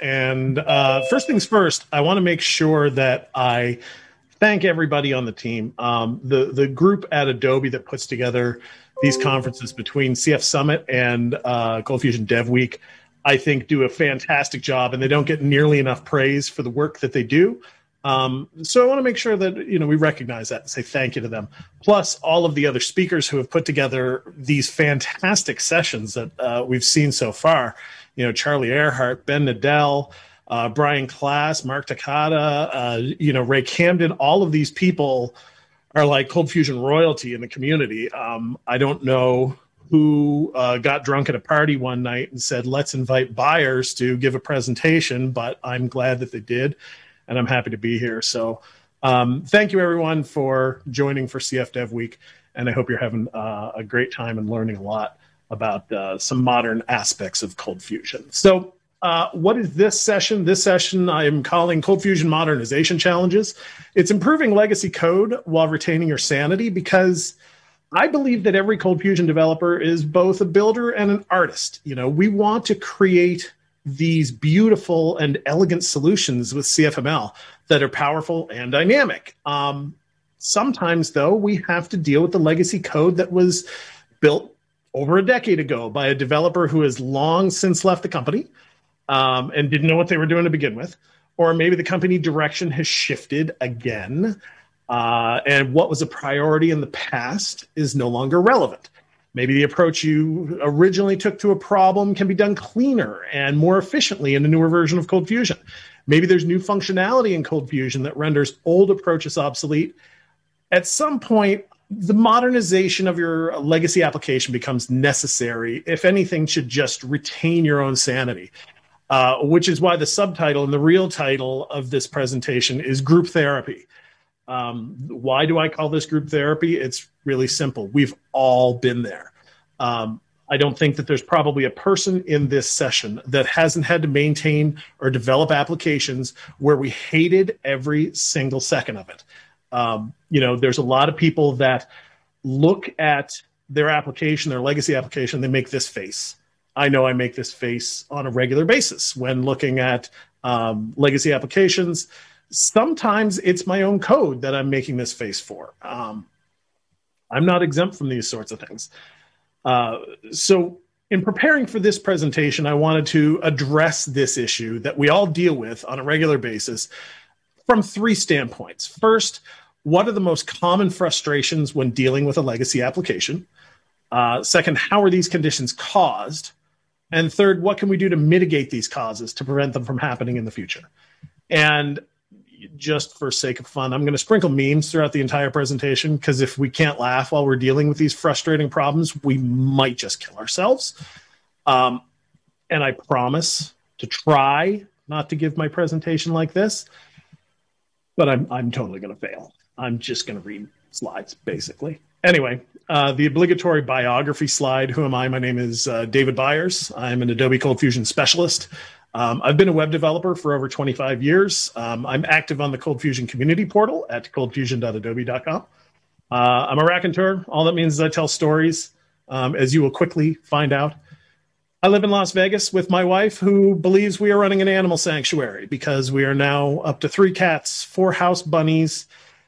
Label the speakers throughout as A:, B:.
A: And uh, first things first, I want to make sure that I thank everybody on the team. Um, the the group at Adobe that puts together these conferences between CF Summit and uh, Cold Fusion Dev Week, I think, do a fantastic job, and they don't get nearly enough praise for the work that they do. Um, so I want to make sure that you know we recognize that and say thank you to them. Plus, all of the other speakers who have put together these fantastic sessions that uh, we've seen so far you know, Charlie Arehart, Ben Nadel, uh, Brian Klaas, Mark Takata, uh, you know, Ray Camden, all of these people are like cold fusion royalty in the community. Um, I don't know who uh, got drunk at a party one night and said, let's invite Byers to give a presentation, but I'm glad that they did, and I'm happy to be here. So um, thank you, everyone, for joining for CF Dev Week, and I hope you're having uh, a great time and learning a lot about uh, some modern aspects of cold fusion. So, uh, what is this session? This session I am calling Cold Fusion Modernization Challenges. It's improving legacy code while retaining your sanity because I believe that every Cold Fusion developer is both a builder and an artist. You know, we want to create these beautiful and elegant solutions with CFML that are powerful and dynamic. Um, sometimes, though, we have to deal with the legacy code that was built over a decade ago by a developer who has long since left the company um, and didn't know what they were doing to begin with. Or maybe the company direction has shifted again. Uh, and what was a priority in the past is no longer relevant. Maybe the approach you originally took to a problem can be done cleaner and more efficiently in a newer version of Cold Fusion. Maybe there's new functionality in Cold Fusion that renders old approaches obsolete. At some point, the modernization of your legacy application becomes necessary. If anything, should just retain your own sanity. Uh, which is why the subtitle and the real title of this presentation is group therapy. Um, why do I call this group therapy? It's really simple. We've all been there. Um, I don't think that there's probably a person in this session that hasn't had to maintain or develop applications where we hated every single second of it. Um, you know, there's a lot of people that look at their application, their legacy application, they make this face. I know I make this face on a regular basis when looking at um, legacy applications. Sometimes it's my own code that I'm making this face for. Um, I'm not exempt from these sorts of things. Uh, so, in preparing for this presentation, I wanted to address this issue that we all deal with on a regular basis from three standpoints. First, what are the most common frustrations when dealing with a legacy application? Uh, second, how are these conditions caused? And third, what can we do to mitigate these causes to prevent them from happening in the future? And just for sake of fun, I'm going to sprinkle memes throughout the entire presentation because if we can't laugh while we're dealing with these frustrating problems, we might just kill ourselves. Um, and I promise to try not to give my presentation like this, but I'm I'm totally going to fail. I'm just going to read slides, basically. Anyway, uh, the obligatory biography slide. Who am I? My name is uh, David Byers. I'm an Adobe Cold Fusion specialist. Um, I've been a web developer for over 25 years. Um, I'm active on the Cold Fusion community portal at coldfusion.adobe.com. Uh, I'm a raconteur. All that means is I tell stories, um, as you will quickly find out. I live in Las Vegas with my wife, who believes we are running an animal sanctuary because we are now up to three cats, four house bunnies,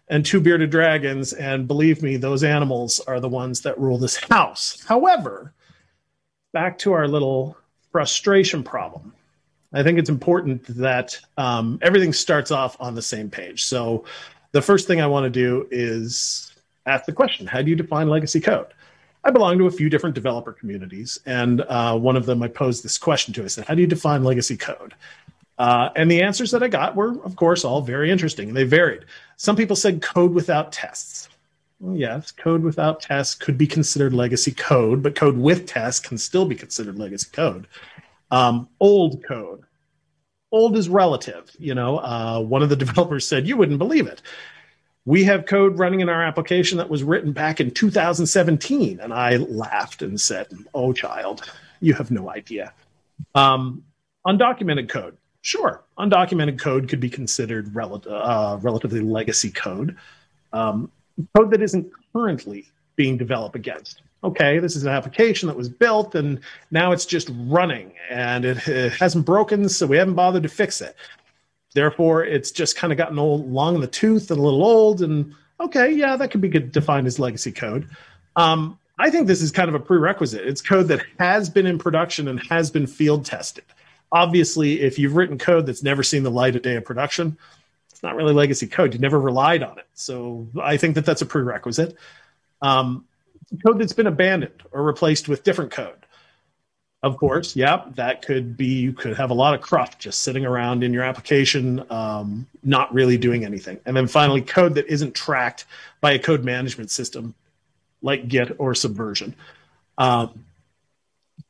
A: and two bearded dragons. And believe me, those animals are the ones that rule this house. However, back to our little frustration problem. I think it's important that um, everything starts off on the same page. So, the first thing I want to do is ask the question How do you define legacy code? I belong to a few different developer communities, and uh, one of them I posed this question to. I said, How do you define legacy code? Uh, and the answers that I got were, of course, all very interesting. and They varied. Some people said code without tests. Well, yes, code without tests could be considered legacy code, but code with tests can still be considered legacy code. Um, old code. Old is relative. You know, uh, one of the developers said, You wouldn't believe it. We have code running in our application that was written back in 2017. And I laughed and said, Oh, child, you have no idea. Um, undocumented code Sure, undocumented code could be considered rel- uh, relatively legacy code, um, code that isn't currently being developed against. okay, this is an application that was built and now it's just running and it, it hasn't broken, so we haven't bothered to fix it. Therefore, it's just kind of gotten old, long in the tooth and a little old. And okay, yeah, that could be defined as legacy code. Um, I think this is kind of a prerequisite. It's code that has been in production and has been field tested. Obviously, if you've written code that's never seen the light of day of production, it's not really legacy code. You never relied on it. So I think that that's a prerequisite. Um, code that's been abandoned or replaced with different code. Of course, yeah, that could be, you could have a lot of cruft just sitting around in your application, um, not really doing anything. And then finally, code that isn't tracked by a code management system like Git or Subversion. Um,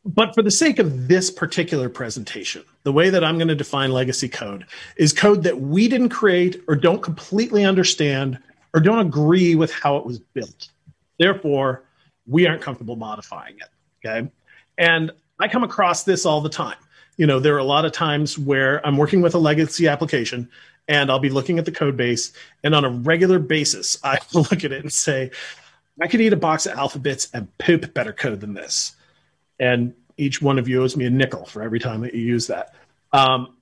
A: but for the sake of this particular presentation, the way that I'm going to define legacy code is code that we didn't create or don't completely understand or don't agree with how it was built. Therefore, we aren't comfortable modifying it. Okay. And I come across this all the time. You know, there are a lot of times where I'm working with a legacy application and I'll be looking at the code base, and on a regular basis, I look at it and say, I could eat a box of alphabets and poop better code than this. And each one of you owes me a nickel for every time that you use that. Um,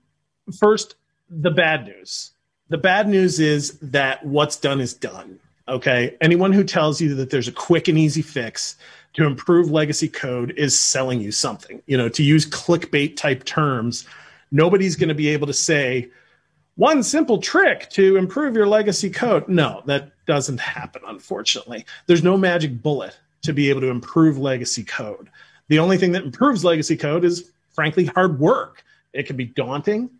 A: first, the bad news. The bad news is that what's done is done. Okay. Anyone who tells you that there's a quick and easy fix to improve legacy code is selling you something. You know, to use clickbait type terms, nobody's going to be able to say one simple trick to improve your legacy code. No, that doesn't happen, unfortunately. There's no magic bullet to be able to improve legacy code. The only thing that improves legacy code is, frankly, hard work. It can be daunting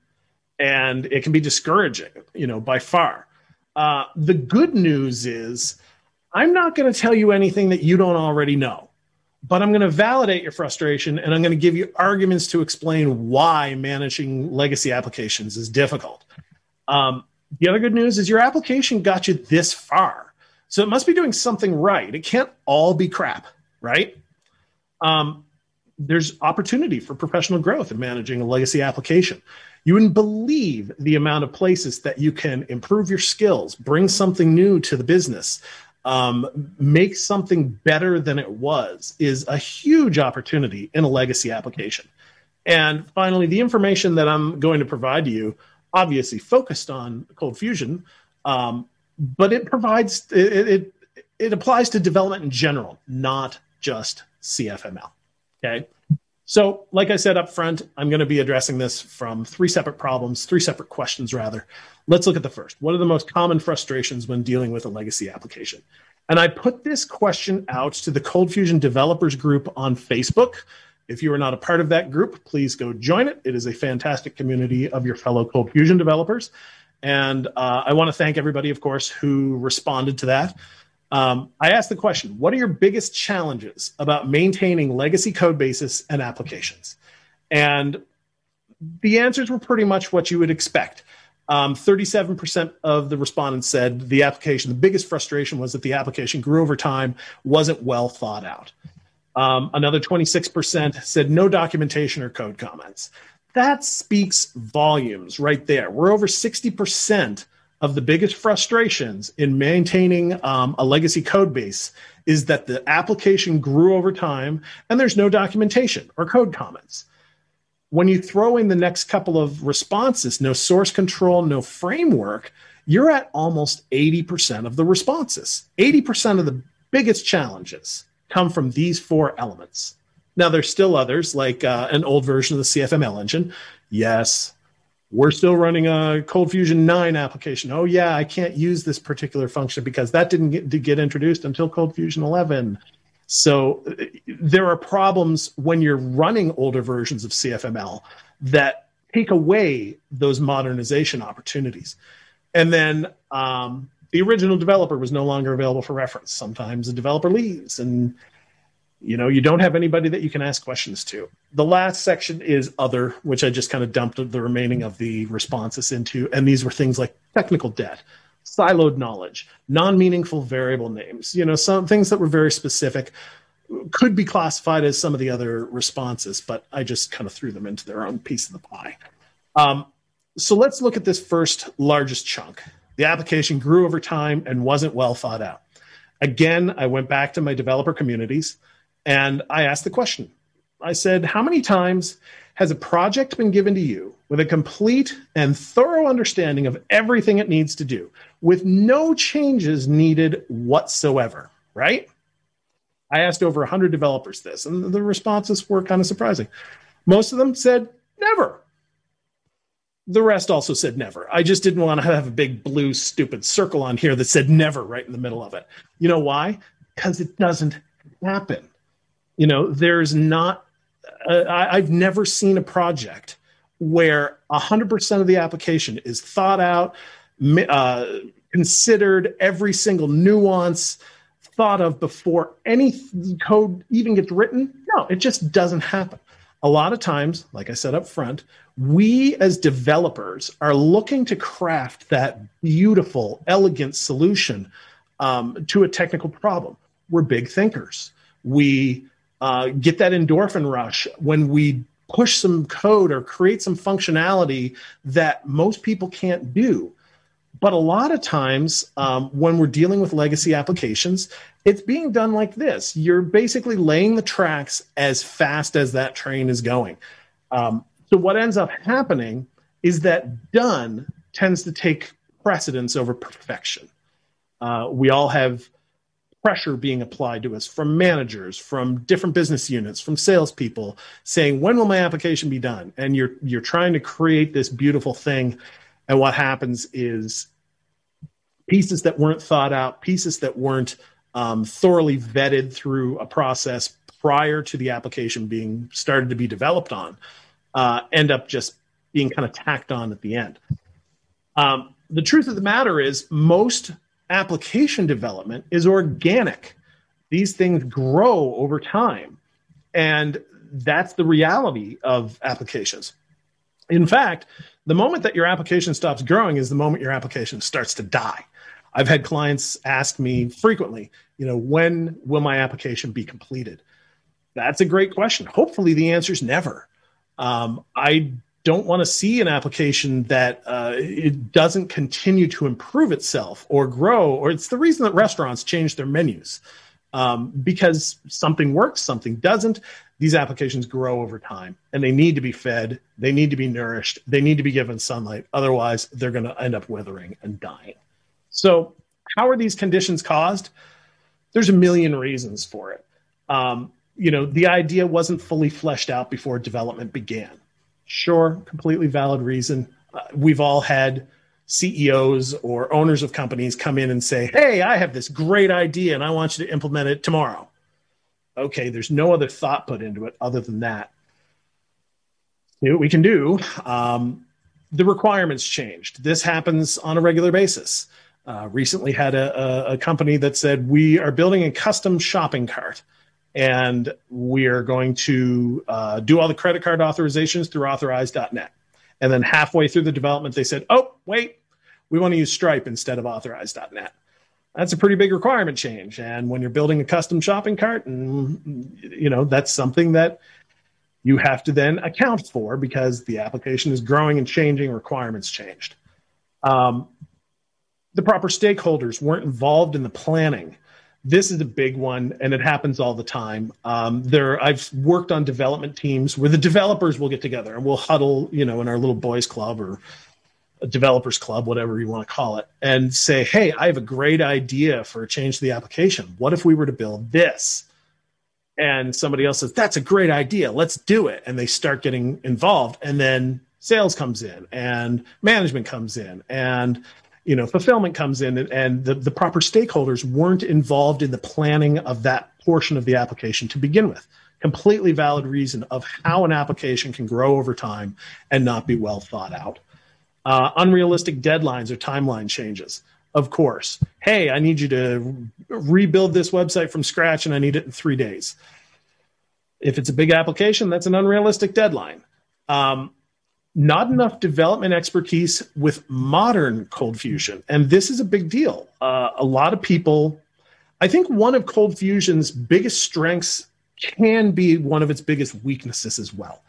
A: and it can be discouraging, you know, by far. Uh, the good news is I'm not going to tell you anything that you don't already know, but I'm going to validate your frustration and I'm going to give you arguments to explain why managing legacy applications is difficult. Um, the other good news is your application got you this far. So it must be doing something right. It can't all be crap, right? Um, there's opportunity for professional growth in managing a legacy application. You wouldn't believe the amount of places that you can improve your skills, bring something new to the business, um, make something better than it was is a huge opportunity in a legacy application. And finally, the information that I'm going to provide to you, obviously focused on Cold Fusion, um, but it provides it, it it applies to development in general, not just CFML. Okay. So, like I said up front, I'm going to be addressing this from three separate problems, three separate questions, rather. Let's look at the first. What are the most common frustrations when dealing with a legacy application? And I put this question out to the Cold Fusion developers group on Facebook. If you are not a part of that group, please go join it. It is a fantastic community of your fellow Cold Fusion developers. And uh, I want to thank everybody, of course, who responded to that. Um, I asked the question What are your biggest challenges about maintaining legacy code bases and applications? And the answers were pretty much what you would expect. Um, 37% of the respondents said the application, the biggest frustration was that the application grew over time, wasn't well thought out. Um, another 26% said no documentation or code comments. That speaks volumes right there. We're over 60% of the biggest frustrations in maintaining um, a legacy code base is that the application grew over time and there's no documentation or code comments. When you throw in the next couple of responses, no source control, no framework, you're at almost 80% of the responses. 80% of the biggest challenges come from these four elements. Now, there's still others, like uh, an old version of the CFML engine. Yes, we're still running a cold fusion 9 application. Oh yeah i can't use this particular function because that didn't get, get introduced until cold fusion 11 so there are problems when you're running older versions of cfml that take away those modernization opportunities. And then um, the original developer was no longer available for reference. Sometimes the developer leaves and you know you don't have anybody that you can ask questions to. The last section is other which i just kind of dumped the remaining of the responses into and these were things like technical debt siloed knowledge non-meaningful variable names you know some things that were very specific could be classified as some of the other responses but i just kind of threw them into their own piece of the pie. Um, so let's look at this first largest chunk. The application grew over time and wasn't well thought out. Again i went back to my developer communities And I asked the question I said, How many times has a project been given to you with a complete and thorough understanding of everything it needs to do, with no changes needed whatsoever? Right? I asked over 100 developers this, and the responses were kind of surprising. Most of them said, Never. The rest also said never. I just didn't want to have a big blue stupid circle on here that said never right in the middle of it. You know why? Because it doesn't happen. You know, there's not, uh, I, I've never seen a project where 100% of the application is thought out, uh, considered, every single nuance thought of before any code even gets written. No, it just doesn't happen. A lot of times, like I said up front, we as developers are looking to craft that beautiful, elegant solution um, to a technical problem. We're big thinkers. We uh, get that endorphin rush when we push some code or create some functionality that most people can't do. But a lot of times, um, when we're dealing with legacy applications, it's being done like this. You're basically laying the tracks as fast as that train is going. Um, so what ends up happening is that done tends to take precedence over perfection. Uh, we all have pressure being applied to us from managers, from different business units, from salespeople, saying, "When will my application be done?" And you're you're trying to create this beautiful thing, and what happens is pieces that weren't thought out, pieces that weren't um, thoroughly vetted through a process prior to the application being started to be developed on uh, end up just being kind of tacked on at the end. Um, the truth of the matter is, most application development is organic. These things grow over time. And that's the reality of applications. In fact, the moment that your application stops growing is the moment your application starts to die. I've had clients ask me frequently, you know, when will my application be completed? That's a great question. Hopefully, the answer is never. Um, I don't want to see an application that uh, it doesn't continue to improve itself or grow. Or it's the reason that restaurants change their menus um, because something works, something doesn't. These applications grow over time and they need to be fed, they need to be nourished, they need to be given sunlight. Otherwise, they're going to end up withering and dying. So, how are these conditions caused? There's a million reasons for it. Um, you know, the idea wasn't fully fleshed out before development began. Sure, completely valid reason. Uh, we've all had CEOs or owners of companies come in and say, Hey, I have this great idea and I want you to implement it tomorrow. Okay, there's no other thought put into it other than that. See what we can do. Um, the requirements changed. This happens on a regular basis. Uh, recently had a, a, a company that said, We are building a custom shopping cart and we are going to uh, do all the credit card authorizations through authorize.net. And then halfway through the development, they said, oh, wait, we want to use Stripe instead of authorize.net. That's a pretty big requirement change. And when you're building a custom shopping cart, and you know, that's something that you have to then account for because the application is growing and changing, requirements changed. Um, the proper stakeholders weren't involved in the planning this is a big one and it happens all the time. Um, there i've worked on development teams where the developers will get together and we'll huddle you know in our little boys club or a developers club whatever you want to call it and say hey i have a great idea for a change to the application. What if we were to build this? And somebody else says that's a great idea. Let's do it. And they start getting involved and then sales comes in and management comes in and you know fulfillment comes in and, and the, the proper stakeholders weren't involved in the planning of that portion of the application to begin with. Completely valid reason of how an application can grow over time and not be well thought out. Uh, unrealistic deadlines or timeline changes of course. Hey i need you to rebuild this website from scratch and i need it in three days. If it's a big application that's an unrealistic deadline. Um, not enough development expertise with modern cold fusion. And this is a big deal. Uh, a lot of people, I think one of cold fusion's biggest strengths can be one of its biggest weaknesses as well.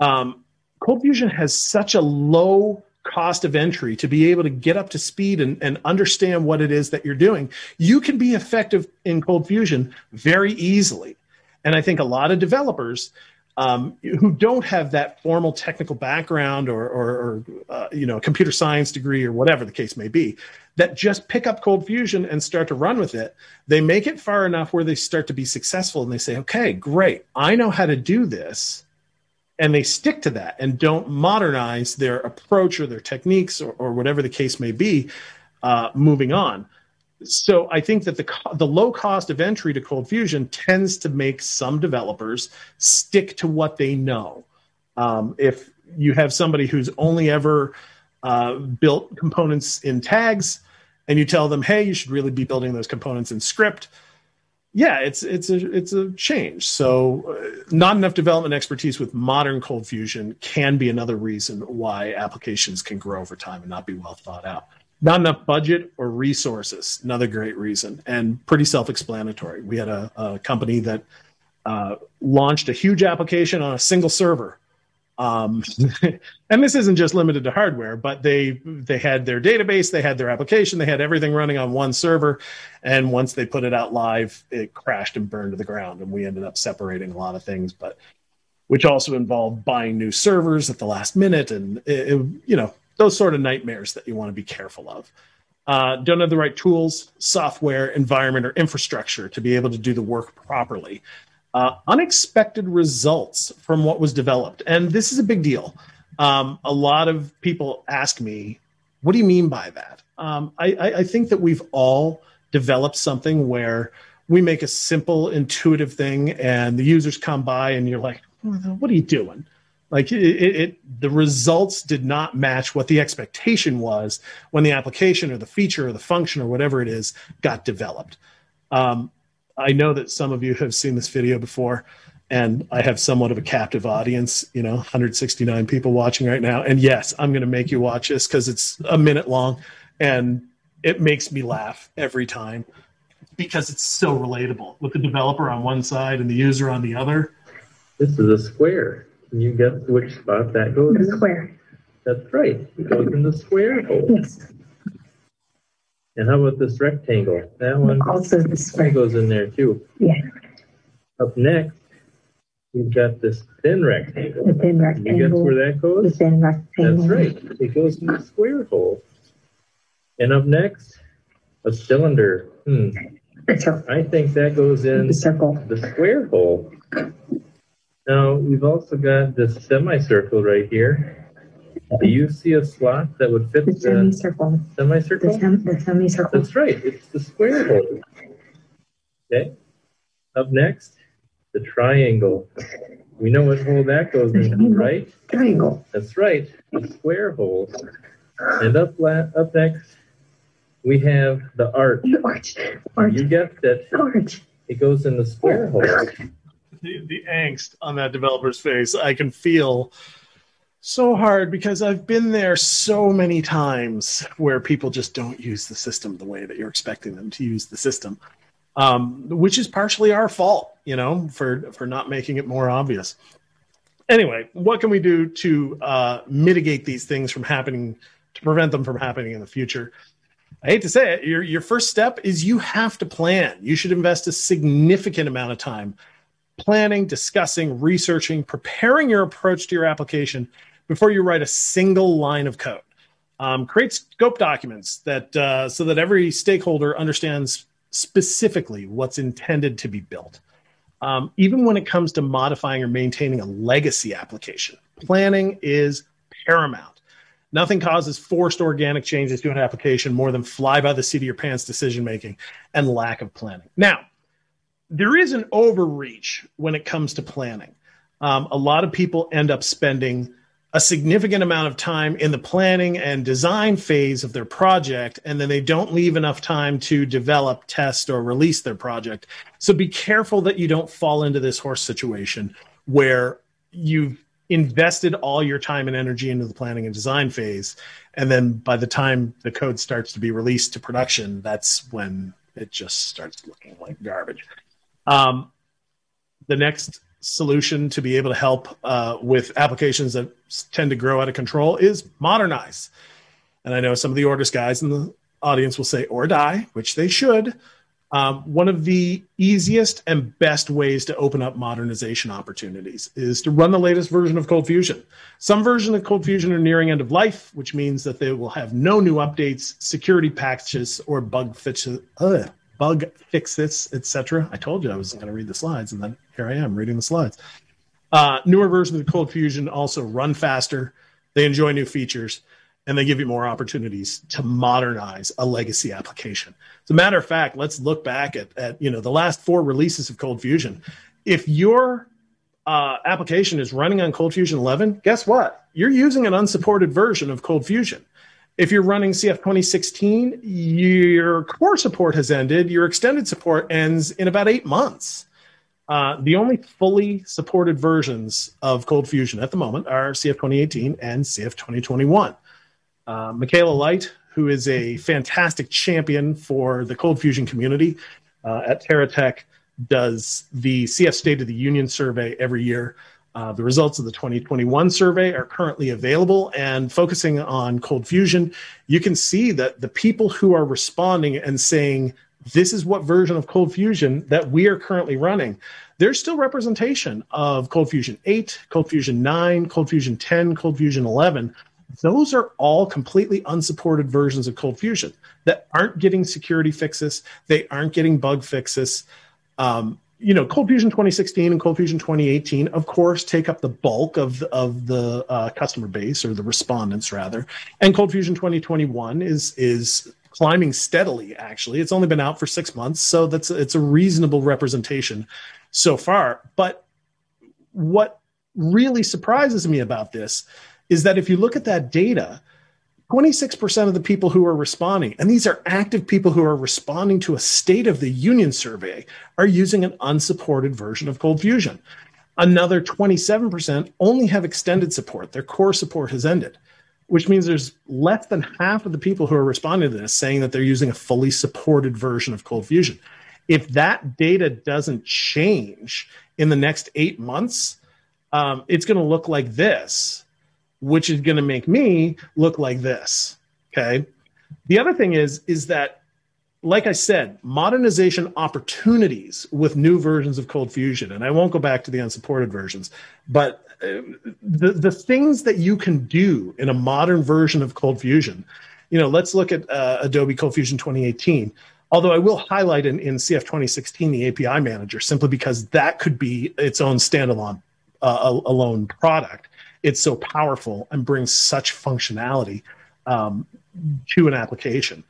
A: Um, cold fusion has such a low cost of entry to be able to get up to speed and, and understand what it is that you're doing. You can be effective in cold fusion very easily. And I think a lot of developers um, who don't have that formal technical background or, or, or uh, you know, computer science degree or whatever the case may be, that just pick up Cold Fusion and start to run with it. They make it far enough where they start to be successful and they say, okay, great, I know how to do this. And they stick to that and don't modernize their approach or their techniques or, or whatever the case may be uh, moving on so I think that the the low cost of entry to Cold Fusion tends to make some developers stick to what they know. Um, if you have somebody who's only ever uh, built components in tags, and you tell them, "Hey, you should really be building those components in script," yeah, it's it's a it's a change. So, uh, not enough development expertise with modern Cold Fusion can be another reason why applications can grow over time and not be well thought out not enough budget or resources another great reason and pretty self-explanatory. We had a, a company that uh, launched a huge application on a single server. Um, and this isn't just limited to hardware but they they had their database they had their application they had everything running on one server. And once they put it out live it crashed and burned to the ground and we ended up separating a lot of things but which also involved buying new servers at the last minute and it, it, you know those sort of nightmares that you want to be careful of. Uh, don't have the right tools, software, environment, or infrastructure to be able to do the work properly. Uh, unexpected results from what was developed. And this is a big deal. Um, a lot of people ask me, what do you mean by that? Um, I, I, think that we've all developed something where we make a simple, intuitive thing, and the users come by, and you're like, what are you doing? Like it, it, the results did not match what the expectation was when the application or the feature or the function or whatever it is got developed. Um, I know that some of you have seen this video before, and I have somewhat of a captive audience. You know, 169 people watching right now, and yes, I'm going to make you watch this because it's a minute long, and it makes me laugh every time because it's so relatable with the developer on one side and the user on the other.
B: This is a square. Can you guess which spot that goes in?
C: The square.
B: That's right. It goes in the square hole.
C: Yes.
B: And how about this rectangle? That one
C: Also the square.
B: goes in there too.
C: Yeah.
B: Up next, we've got this thin rectangle.
C: The
B: rectangle.
C: thin
B: Can you guess where that goes?
C: The
B: thin
C: rectangle.
B: That's right. It goes in the square hole. And up next, a cylinder. Hmm.
C: The circle.
B: I think that goes in
C: The circle.
B: the square hole. Now, we've also got this semicircle right here. Do you see a slot that would fit
C: The
B: the
C: semicircle. The
B: semicircle?
C: sem, the semicircle.
B: That's right. It's the square hole. Okay. Up next, the triangle. We know what hole that goes into, right?
C: Triangle.
B: That's right. The square hole. And up la- up next, we have the arch.
C: The arch. Arch.
B: You guessed it.
C: Arch.
B: It goes in the square oh. hole.
A: The, the angst on that developer's face i can feel so hard because i've been there so many times where people just don't use the system the way that you're expecting them to use the system um, which is partially our fault you know for for not making it more obvious anyway what can we do to uh, mitigate these things from happening to prevent them from happening in the future I hate to say it, your, your first step is you have to plan. You should invest a significant amount of time planning, discussing, researching, preparing your approach to your application before you write a single line of code. Um, create scope documents that uh, so that every stakeholder understands specifically what's intended to be built. Um, even when it comes to modifying or maintaining a legacy application, planning is paramount. Nothing causes forced organic changes to an application more than fly by the seat of your pants decision making and lack of planning. Now, there is an overreach when it comes to planning. Um, a lot of people end up spending a significant amount of time in the planning and design phase of their project, and then they don't leave enough time to develop, test, or release their project. So be careful that you don't fall into this horse situation where you've invested all your time and energy into the planning and design phase, and then by the time the code starts to be released to production, that's when it just starts looking like garbage. Um, the next solution to be able to help uh, with applications that tend to grow out of control is modernize. And I know some of the Ortus guys in the audience will say or die, which they should. Um, one of the easiest and best ways to open up modernization opportunities is to run the latest version of Cold Fusion. Some versions of Cold Fusion are nearing end of life, which means that they will have no new updates, security patches, or bug fixes, bug fixes, etc. I told you I was going to read the slides, and then here I am reading the slides. Uh, newer versions of Cold Fusion also run faster. They enjoy new features and they give you more opportunities to modernize a legacy application. As a matter of fact, let's look back at, at you know the last four releases of Cold Fusion. If your uh, application is running on Cold Fusion 11, guess what? You're using an unsupported version of Cold Fusion. If you're running CF 2016, your core support has ended. Your extended support ends in about eight months. Uh, the only fully supported versions of Cold Fusion at the moment are CF 2018 and CF 2021. Uh, Michaela Light, who is a fantastic champion for the Cold Fusion community uh, at TeraTech, does the CF State of the Union survey every year. Uh, the results of the 2021 survey are currently available, and focusing on Cold Fusion, you can see that the people who are responding and saying, This is what version of Cold Fusion that we are currently running, there's still representation of Cold Fusion 8, Cold Fusion 9, Cold Fusion 10, Cold Fusion 11 those are all completely unsupported versions of Cold Fusion that aren't getting security fixes. They aren't getting bug fixes. Um, you know, Cold Fusion 2016 and Cold Fusion 2018, of course, take up the bulk of of the uh, customer base or the respondents rather. And Cold Fusion 2021 is is climbing steadily. Actually, it's only been out for six months, so that's it's a reasonable representation so far. But what really surprises me about this is that if you look at that data, 26% of the people who are responding, and these are active people who are responding to a State of the Union survey, are using an unsupported version of Cold Fusion. Another 27% only have extended support. Their core support has ended, which means there's less than half of the people who are responding to this saying that they're using a fully supported version of Cold Fusion. If that data doesn't change in the next eight months, um, it's going to look like this which is going to make me look like this. Okay. The other thing is, is that, like I said, modernization opportunities with new versions of Cold Fusion, and I won't go back to the unsupported versions, but uh, the, the things that you can do in a modern version of Cold Fusion, you know, let's look at uh, Adobe Cold Fusion 2018. Although I will highlight in, in CF 2016 the API manager simply because that could be its own standalone uh, alone product it's so powerful and brings such functionality um, to an application.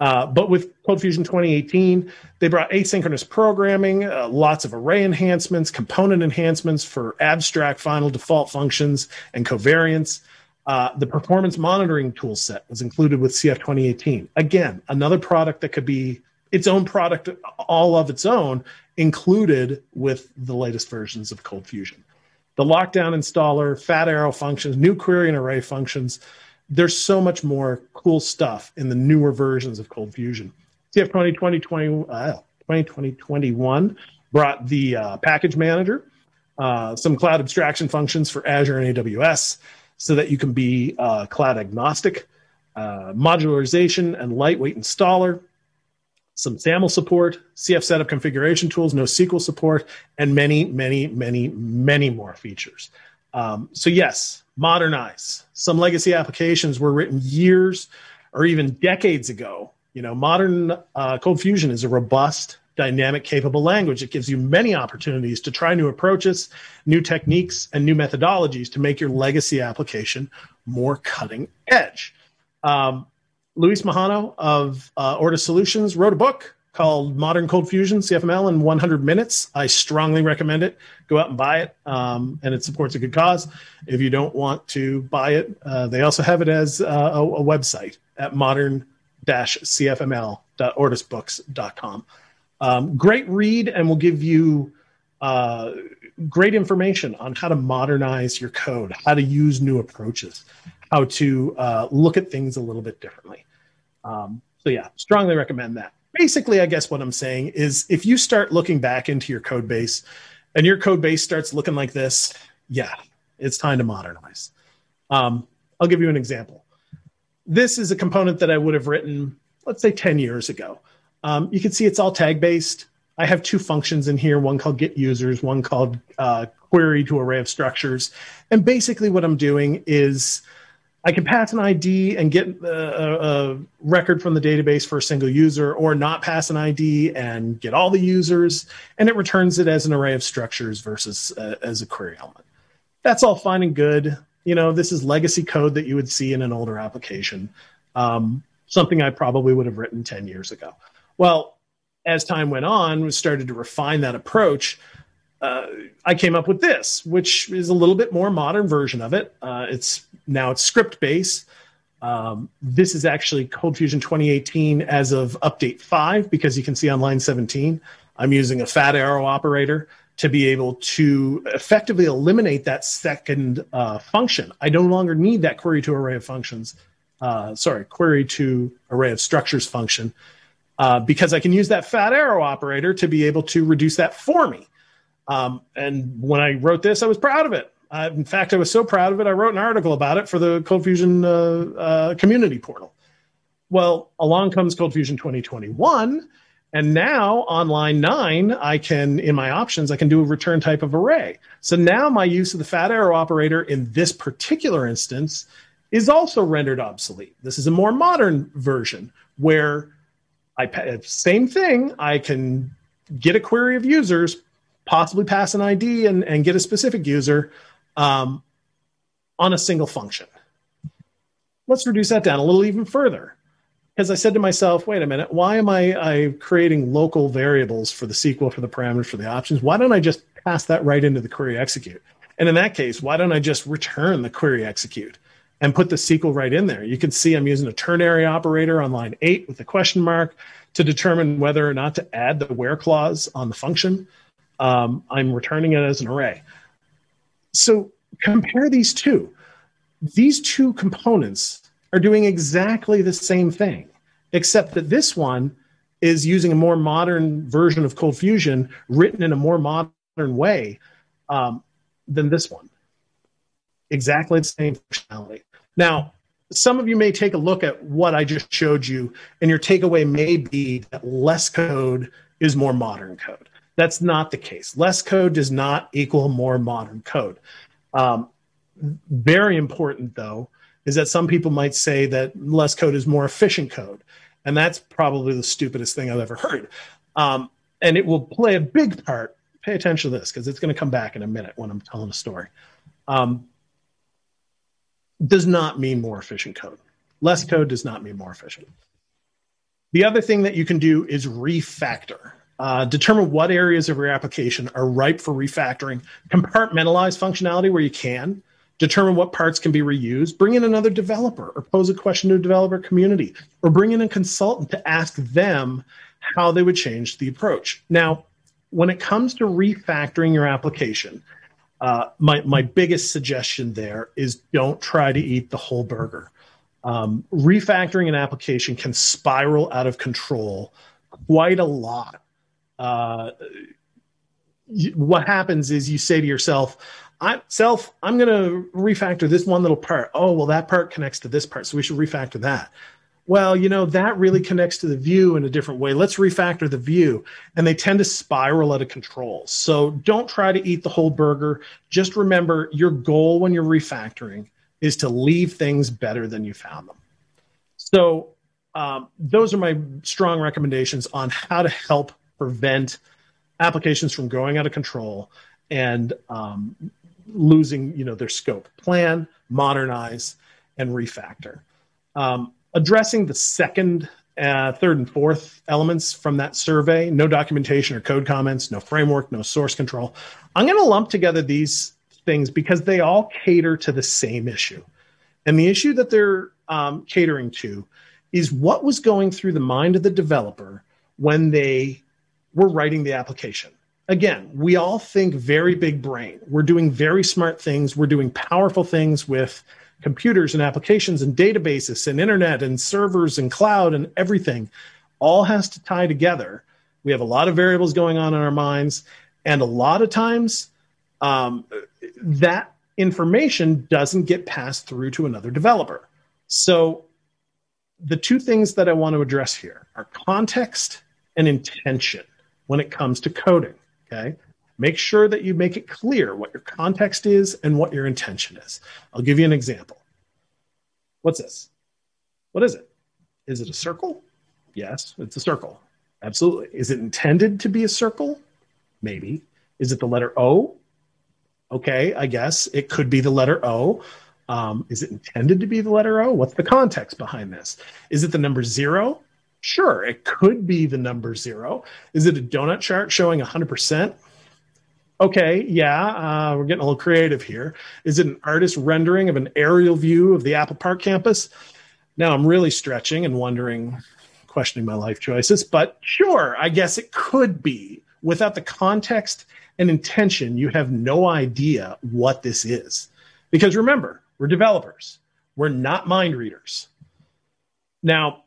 A: Uh, but with Cold Fusion 2018, they brought asynchronous programming, uh, lots of array enhancements, component enhancements for abstract final default functions and covariance. Uh, the performance monitoring tool set was included with CF 2018. Again, another product that could be its own product all of its own, included with the latest versions of Cold Fusion the lockdown installer, fat arrow functions, new query and array functions. There's so much more cool stuff in the newer versions of Cold Fusion. CF 2020, 20, uh, 2021 brought the uh, package manager, uh, some cloud abstraction functions for Azure and AWS so that you can be uh, cloud agnostic, uh, modularization and lightweight installer, some SAML support, CF setup configuration tools, NoSQL support, and many, many, many, many more features. Um, so, yes, modernize. Some legacy applications were written years or even decades ago. You know, modern uh, Cold Fusion is a robust, dynamic, capable language. It gives you many opportunities to try new approaches, new techniques, and new methodologies to make your legacy application more cutting edge. Um, Luis Majano of uh, Ortus Solutions wrote a book called Modern Cold Fusion CFML in 100 Minutes. I strongly recommend it. Go out and buy it, um, and it supports a good cause. If you don't want to buy it, uh, they also have it as uh, a, a, website at modern-cfml.ortusbooks.com. Um, great read, and will give you uh, great information on how to modernize your code, how to use new approaches, how to uh, look at things a little bit differently. Um, so yeah, strongly recommend that. Basically, I guess what I'm saying is if you start looking back into your code base and your code base starts looking like this, yeah, it's time to modernize. Um, I'll give you an example. This is a component that I would have written, let's say 10 years ago. Um, you can see it's all tag based. I have two functions in here, one called get users, one called uh, query to array of structures. And basically what I'm doing is I can pass an ID and get a, a, record from the database for a single user, or not pass an ID and get all the users, and it returns it as an array of structures versus uh, as a query element. That's all fine and good. You know, this is legacy code that you would see in an older application, um, something I probably would have written 10 years ago. Well, as time went on, we started to refine that approach. Uh, I came up with this, which is a little bit more modern version of it. Uh, it's now it's script based. Um, this is actually Cold Fusion 2018 as of update five because you can see on line 17, I'm using a fat arrow operator to be able to effectively eliminate that second uh, function. I no longer need that query to array of functions. Uh, sorry, query to array of structures function uh, because I can use that fat arrow operator to be able to reduce that for me. Um, and when I wrote this, I was proud of it. In fact, I was so proud of it, I wrote an article about it for the ColdFusion uh, uh, community portal. Well, along comes ColdFusion 2021, and now on line nine, I can, in my options, I can do a return type of array. So now my use of the fat arrow operator in this particular instance is also rendered obsolete. This is a more modern version where I same thing. I can get a query of users, possibly pass an ID and, and get a specific user um, on a single function. Let's reduce that down a little even further. Because I said to myself, wait a minute, why am I, I creating local variables for the SQL, for the parameters, for the options? Why don't I just pass that right into the query execute? And in that case, why don't I just return the query execute and put the SQL right in there? You can see I'm using a ternary operator on line eight with a question mark to determine whether or not to add the where clause on the function. Um, I'm returning it as an array. So compare these two. These two components are doing exactly the same thing, except that this one is using a more modern version of Cold Fusion written in a more modern way um, than this one. Exactly the same functionality. Now, some of you may take a look at what I just showed you, and your takeaway may be that less code is more modern code. That's not the case. Less code does not equal more modern code. Um, very important, though, is that some people might say that less code is more efficient code. And that's probably the stupidest thing I've ever heard. Um, and it will play a big part. Pay attention to this because it's going to come back in a minute when I'm telling a story. Um, does not mean more efficient code. Less code does not mean more efficient. The other thing that you can do is refactor. Uh, determine what areas of your application are ripe for refactoring. Compartmentalize functionality where you can. Determine what parts can be reused. Bring in another developer or pose a question to a developer community or bring in a consultant to ask them how they would change the approach. Now, when it comes to refactoring your application, uh, my, my biggest suggestion there is don't try to eat the whole burger. Um, refactoring an application can spiral out of control quite a lot uh, what happens is you say to yourself, I, self, I'm going to refactor this one little part. Oh, well, that part connects to this part, so we should refactor that. Well, you know, that really connects to the view in a different way. Let's refactor the view. And they tend to spiral out of control. So don't try to eat the whole burger. Just remember your goal when you're refactoring is to leave things better than you found them. So um, those are my strong recommendations on how to help prevent applications from going out of control and um, losing you know their scope. Plan modernize and refactor. Um, addressing the second uh, third and fourth elements from that survey no documentation or code comments no framework no source control. I'm going to lump together these things because they all cater to the same issue. And the issue that they're um, catering to is what was going through the mind of the developer when they we're writing the application. Again, we all think very big brain. We're doing very smart things. We're doing powerful things with computers and applications and databases and internet and servers and cloud and everything. All has to tie together. We have a lot of variables going on in our minds. And a lot of times, um, that information doesn't get passed through to another developer. So, the two things that I want to address here are context and intention when it comes to coding. Okay. Make sure that you make it clear what your context is and what your intention is. I'll give you an example. What's this? What is it? Is it a circle? Yes, it's a circle. Absolutely. Is it intended to be a circle? Maybe. Is it the letter O? Okay, I guess it could be the letter O. Um, is it intended to be the letter O? What's the context behind this? Is it the number zero? Sure, it could be the number zero. Is it a donut chart showing 100%? Okay, yeah, uh, we're getting a little creative here. Is it an artist rendering of an aerial view of the Apple Park campus? Now I'm really stretching and wondering, questioning my life choices, but sure, I guess it could be. Without the context and intention, you have no idea what this is. Because remember, we're developers, we're not mind readers. Now,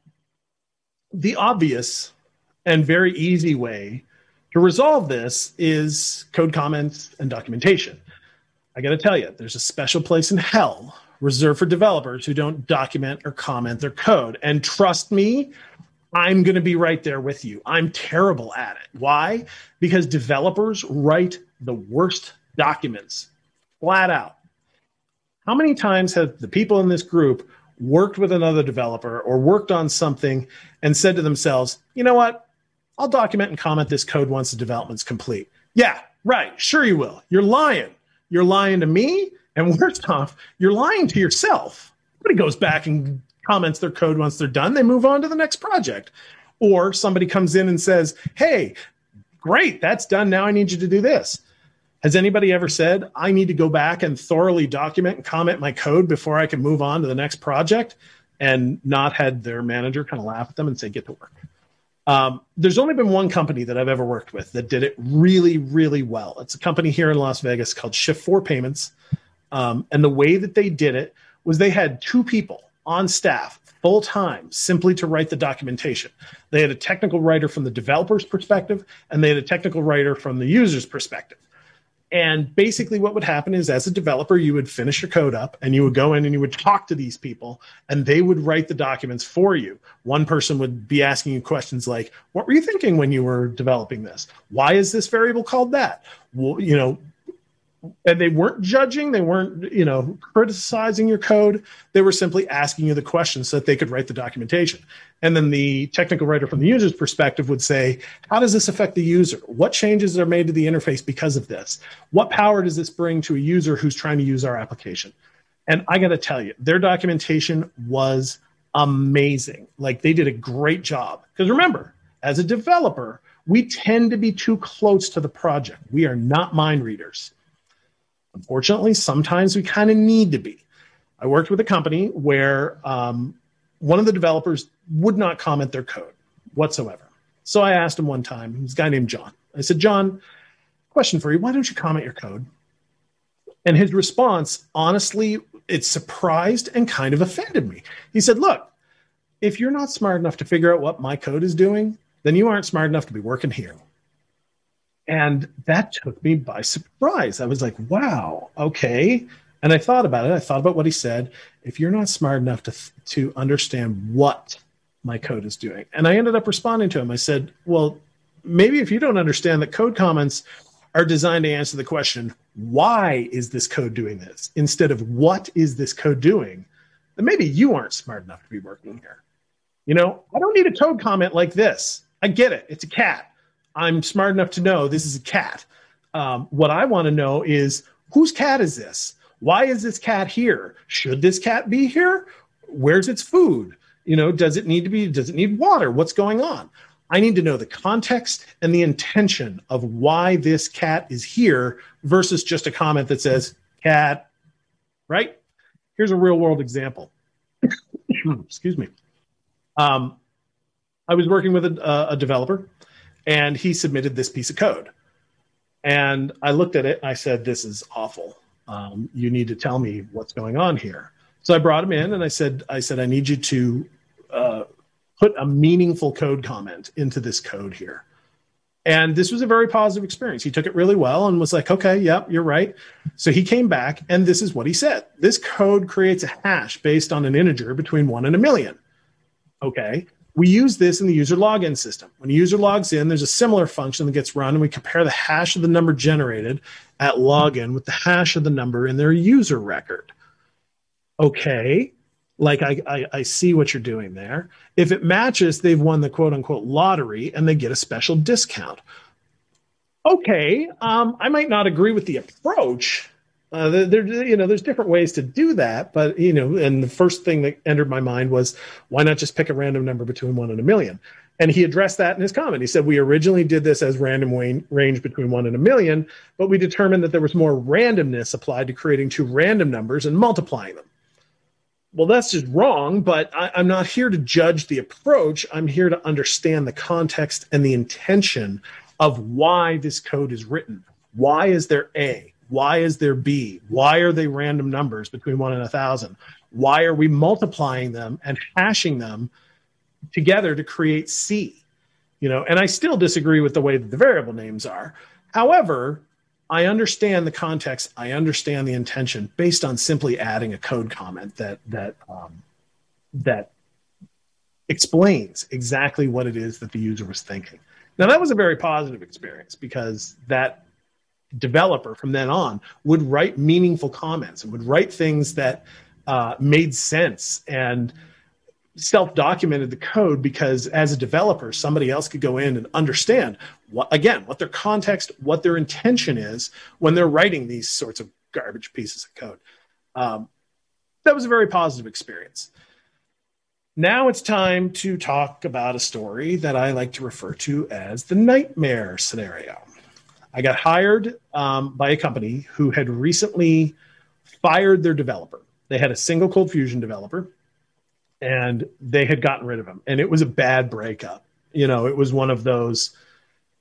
A: the obvious and very easy way to resolve this is code comments and documentation. I got to tell you, there's a special place in hell reserved for developers who don't document or comment their code. And trust me, I'm going to be right there with you. I'm terrible at it. Why? Because developers write the worst documents flat out. How many times have the people in this group worked with another developer or worked on something and said to themselves, you know what? I'll document and comment this code once the development's complete. Yeah, right. Sure, you will. You're lying. You're lying to me. And worst off, you're lying to yourself. Nobody goes back and comments their code once they're done. They move on to the next project. Or somebody comes in and says, hey, great, that's done. Now I need you to do this. Has anybody ever said, I need to go back and thoroughly document and comment my code before I can move on to the next project and not had their manager kind of laugh at them and say, get to work? Um, there's only been one company that I've ever worked with that did it really, really well. It's a company here in Las Vegas called Shift4 Payments. Um, and the way that they did it was they had two people on staff full time simply to write the documentation. They had a technical writer from the developer's perspective, and they had a technical writer from the user's perspective. And basically, what would happen is, as a developer, you would finish your code up and you would go in and you would talk to these people, and they would write the documents for you. One person would be asking you questions like, What were you thinking when you were developing this? Why is this variable called that? Well, you know, and they weren't judging they weren't you know criticizing your code. They were simply asking you the questions so that they could write the documentation. And then the technical writer from the user's perspective would say how does this affect the user? What changes are made to the interface because of this? What power does this bring to a user who's trying to use our application? And i got to tell you their documentation was amazing. Like they did a great job. Because remember as a developer we tend to be too close to the project. We are not mind readers Unfortunately, sometimes we kind of need to be. I worked with a company where um, one of the developers would not comment their code whatsoever. So I asked him one time, this guy named John. I said, John, question for you. Why don't you comment your code? And his response, honestly, it surprised and kind of offended me. He said, Look, if you're not smart enough to figure out what my code is doing, then you aren't smart enough to be working here. And that took me by surprise. I was like, wow, okay. And I thought about it. I thought about what he said. If you're not smart enough to, to understand what my code is doing. And I ended up responding to him. I said, well, maybe if you don't understand that code comments are designed to answer the question, why is this code doing this? Instead of what is this code doing? Then maybe you aren't smart enough to be working here. You know, I don't need a code comment like this. I get it. It's a cat. I'm smart enough to know this is a cat. Um, what I want to know is whose cat is this? Why is this cat here? Should this cat be here? Where's its food? You know, does it need to be, does it need water? What's going on? I need to know the context and the intention of why this cat is here versus just a comment that says cat, right? Here's a real world example. Excuse me. Um, I was working with a, a developer and he submitted this piece of code. And I looked at it and I said, This is awful. Um, you need to tell me what's going on here. So I brought him in and I said, I said, I need you to uh, put a meaningful code comment into this code here. And this was a very positive experience. He took it really well and was like, okay, yep, you're right. So he came back and this is what he said. This code creates a hash based on an integer between one and a million. Okay. We use this in the user login system. When a user logs in, there's a similar function that gets run, and we compare the hash of the number generated at login with the hash of the number in their user record. Okay, like I, I, I see what you're doing there. If it matches, they've won the quote unquote lottery and they get a special discount. Okay, um, I might not agree with the approach, uh, there, you know, there's different ways to do that, but you know, and the first thing that entered my mind was, why not just pick a random number between one and a million? And he addressed that in his comment. He said, we originally did this as random range between one and a million, but we determined that there was more randomness applied to creating two random numbers and multiplying them. Well, that's just wrong, but I, I'm not here to judge the approach. I'm here to understand the context and the intention of why this code is written. Why is there A? Why is there B? Why are they random numbers between one and a thousand? Why are we multiplying them and hashing them together to create C? You know, and I still disagree with the way that the variable names are. However, I understand the context. I understand the intention based on simply adding a code comment that that um, that explains exactly what it is that the user was thinking. Now that was a very positive experience because that developer from then on would write meaningful comments and would write things that uh, made sense and self-documented the code because as a developer somebody else could go in and understand what again what their context what their intention is when they're writing these sorts of garbage pieces of code. Um, that was a very positive experience. Now it's time to talk about a story that i like to refer to as the nightmare scenario I got hired um, by a company who had recently fired their developer. They had a single cold fusion developer and they had gotten rid of him. And it was a bad breakup. You know, it was one of those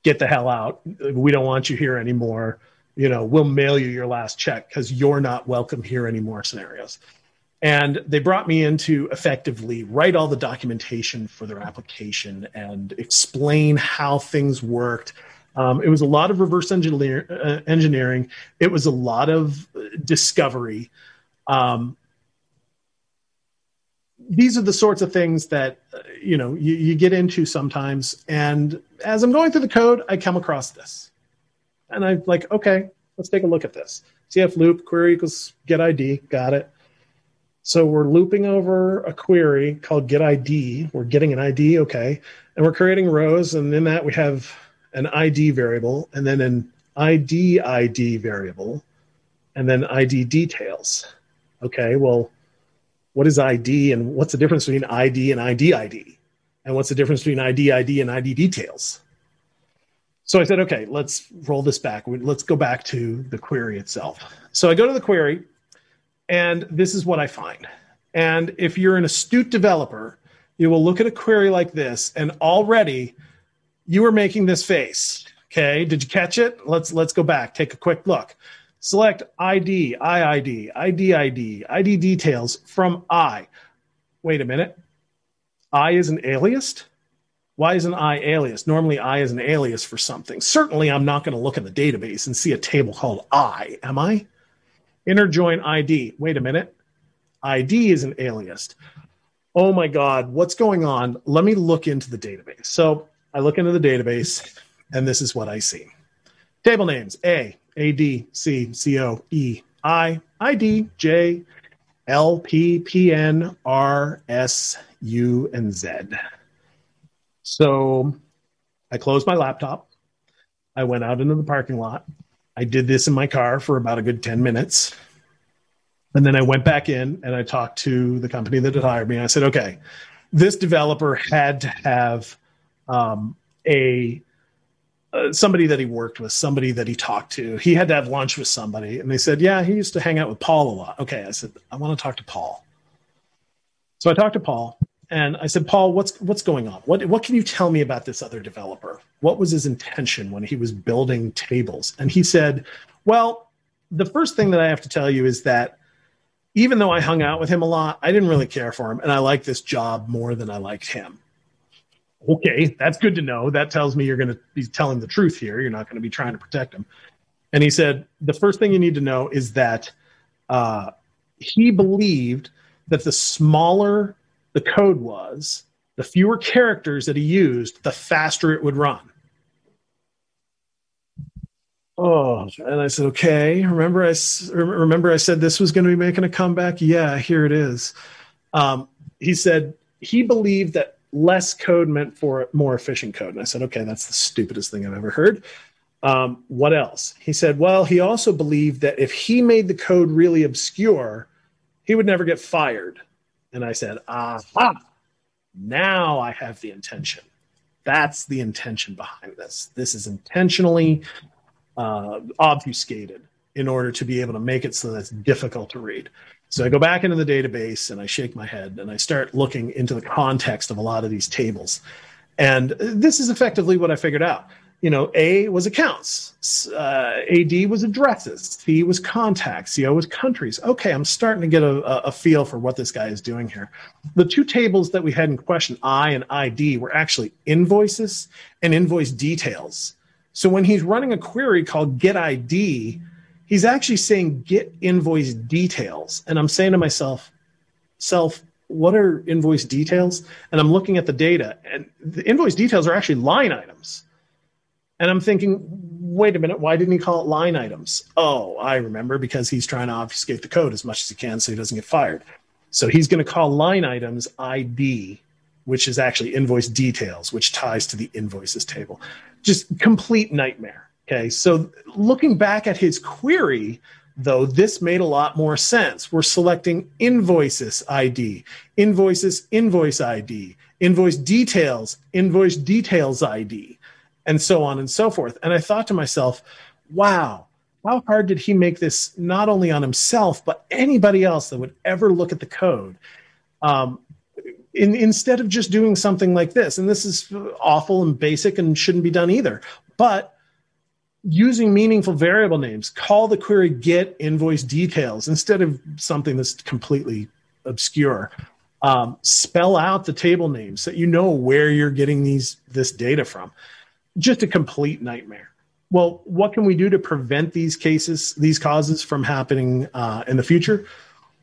A: get the hell out. We don't want you here anymore. You know, we'll mail you your last check because you're not welcome here anymore scenarios. And they brought me in to effectively write all the documentation for their application and explain how things worked um, it was a lot of reverse engineer, uh, engineering. It was a lot of discovery. Um, these are the sorts of things that uh, you know you, you, get into sometimes. And as I'm going through the code, I come across this, and I'm like, okay, let's take a look at this. CF loop query equals get ID. Got it. So we're looping over a query called get ID. We're getting an ID, okay, and we're creating rows, and in that we have an ID variable, and then an ID ID variable, and then ID details. Okay, well, what is ID and what's the difference between ID and ID ID? And what's the difference between ID ID and ID details? So I said, okay, let's roll this back. Let's go back to the query itself. So I go to the query, and this is what I find. And if you're an astute developer, you will look at a query like this, and already you were making this face. Okay, did you catch it? Let's let's go back. Take a quick look. Select ID, IID, IDID, ID ID, ID details from I. Wait a minute. I is an alias? Why is an I alias? Normally, I is an alias for something. Certainly, I'm not going to look in the database and see a table called I, am I? Inner join ID. Wait a minute. ID is an alias. Oh my God, what's going on? Let me look into the database. So I look into the database, and this is what I see. Table names A, A, D, C, C, O, E, I, I, D, J, L, P, P, N, R, S, U, and Z. So I closed my laptop. I went out into the parking lot. I did this in my car for about a good 10 minutes. And then I went back in and I talked to the company that had hired me. I said, okay, this developer had to have um, a uh, somebody that he worked with, somebody that he talked to. He had to have lunch with somebody, and they said, "Yeah, he used to hang out with Paul a lot." Okay, I said, "I want to talk to Paul." So I talked to Paul, and I said, "Paul, what's what's going on? What what can you tell me about this other developer? What was his intention when he was building tables?" And he said, "Well, the first thing that I have to tell you is that." Even though I hung out with him a lot, I didn't really care for him, and I liked this job more than I liked him okay, that's good to know. That tells me you're going to be telling the truth here. You're not going to be trying to protect him. And he said, the first thing you need to know is that uh, he believed that the smaller the code was, the fewer characters that he used, the faster it would run. Oh, and I said, okay. Remember, I remember I said this was going to be making a comeback. Yeah, here it is. Um, he said he believed that less code meant for more efficient code, and I said, okay, that's the stupidest thing I've ever heard. Um, what else? He said, well, he also believed that if he made the code really obscure, he would never get fired. And I said, aha, now I have the intention. That's the intention behind this. This is intentionally uh, obfuscated in order to be able to make it so that it's difficult to read. So I go back into the database and I shake my head and I start looking into the context of a lot of these tables. And this is effectively what I figured out you know, A was accounts, uh, AD was addresses, C was contacts, CO was countries. Okay, I'm starting to get a, a, feel for what this guy is doing here. The two tables that we had in question, I and ID, were actually invoices and invoice details. So when he's running a query called get ID, he's actually saying get invoice details. And I'm saying to myself, self, what are invoice details? And I'm looking at the data, and the invoice details are actually line items. And I'm thinking, wait a minute, why didn't he call it line items? Oh, I remember because he's trying to obfuscate the code as much as he can so he doesn't get fired. So he's going to call line items ID, which is actually invoice details, which ties to the invoices table. Just complete nightmare. Okay. So looking back at his query, though, this made a lot more sense. We're selecting invoices ID, invoices, invoice ID, invoice details, invoice details ID and so on and so forth. And I thought to myself, wow, how hard did he make this not only on himself, but anybody else that would ever look at the code? Um, in, instead of just doing something like this, and this is awful and basic and shouldn't be done either, but using meaningful variable names, call the query get invoice details instead of something that's completely obscure. Um, spell out the table names so you know where you're getting these this data from just a complete nightmare. Well, what can we do to prevent these cases, these causes from happening uh, in the future?